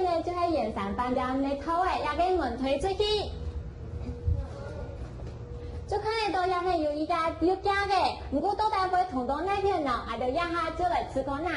面呢就喺延山放掉你的头诶，压个门推出去，就看得到也系有一家有家嘅，不过多大会同到那边呢，也就压下就来吃个那。